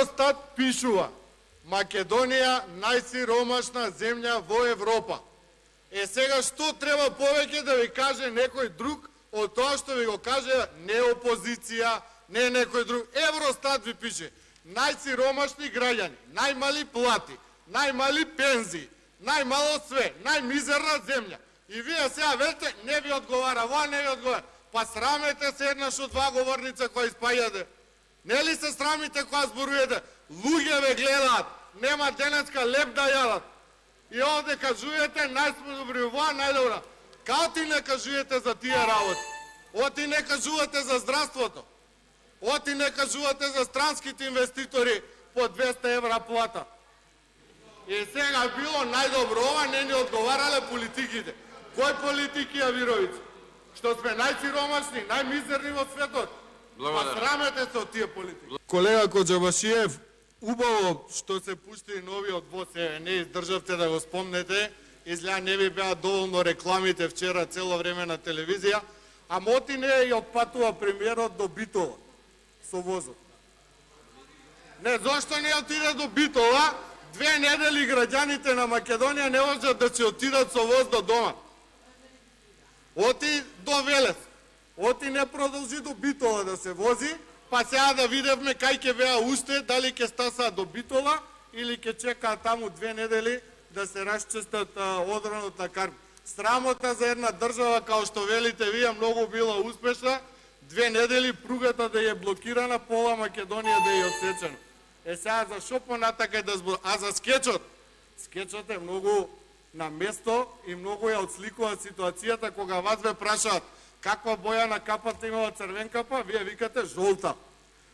Евростат пишува Македонија најсиромашна земја во Европа. Е сега што треба повеќе да ви каже некој друг од тоа што ви го каже не опозиција, не некој друг. Евростат ви пише најсиромашни граѓани, најмали плати, најмали пензии, најмало све, најмизерна земја. И вие сега велите не ви одговара, во не ви одговара. Па срамете се еднаш од два говорница која испајаде. Нели се срамите кога зборуете? Луѓе ве гледаат, нема денеска леп да јадат. И овде кажувате најсмодобри, во најдобра. Као ти не кажувате за тие работи? Оти не кажувате за здравството. Оти не кажувате за странските инвеститори по 200 евра плата. И сега било најдобро ова, не ни одговарале политиките. Кој политики ја Што сме најсиромашни, најмизерни во светот. Па срамете се од тие политики. Колега Коджабашиев, убаво што се пушти новиот воз, не издржавте да го спомнете, изгледа не ви беа доволно рекламите вчера цело време на телевизија, а моти не ја отпатува премиерот до Битола со возот. Не, зошто не отиде до Битола? Две недели граѓаните на Македонија не можат да се отидат со воз до дома. Оти до Велес. Оти не продолжи до Битола да се вози, па сега да видевме кај ќе беа уште, дали ќе стаса до Битола или ќе чека таму две недели да се расчистат одранот на карм. Срамота за една држава, као што велите вие, многу била успешна, две недели пругата да е блокирана, пола Македонија да е отсечена. Е сега за шо понатака да збор... А за скетчот? Скетчот е многу на место и многу ја отсликува ситуацијата кога вас ве прашаат каква боја на капата имала црвен капа, вие викате жолта.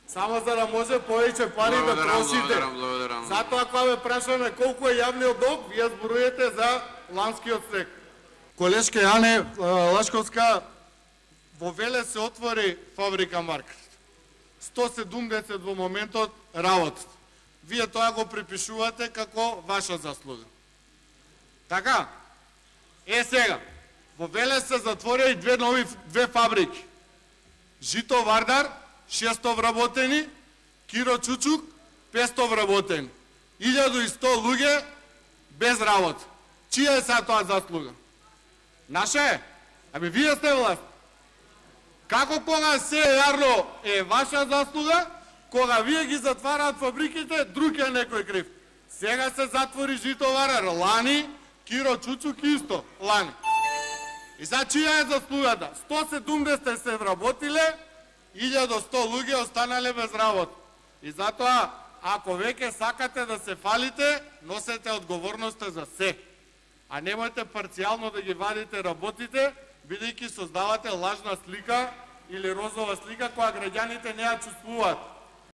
Само за да може повеќе пари да трошите. Затоа кога ве прашаме колку е јавниот долг, вие зборуете за ланскиот стек. Колешке Ане Лашковска, во Веле се отвори фабрика Маркет. 170 во моментот работат. Вие тоа го припишувате како ваша заслуга. Така? Е сега, во Велес се затворија и две нови две фабрики. Жито Вардар, 600 вработени, Киро Чучук, 500 вработени. 1100 луѓе без работа. Чија е сега тоа заслуга? Наша е? Ами вие сте власт. Како кога се јарно е ваша заслуга, кога вие ги затвараат фабриките, друг е некој крив. Сега се затвори Житоварар, лани Киро Чучук исто, лани. И за чија е заслугата? 170 се вработиле, 1100 луѓе останале без работа. И затоа, ако веќе сакате да се фалите, носете одговорноста за се. А немојте парцијално да ги вадите работите, бидејќи создавате лажна слика или розова слика која граѓаните не ја чувствуваат.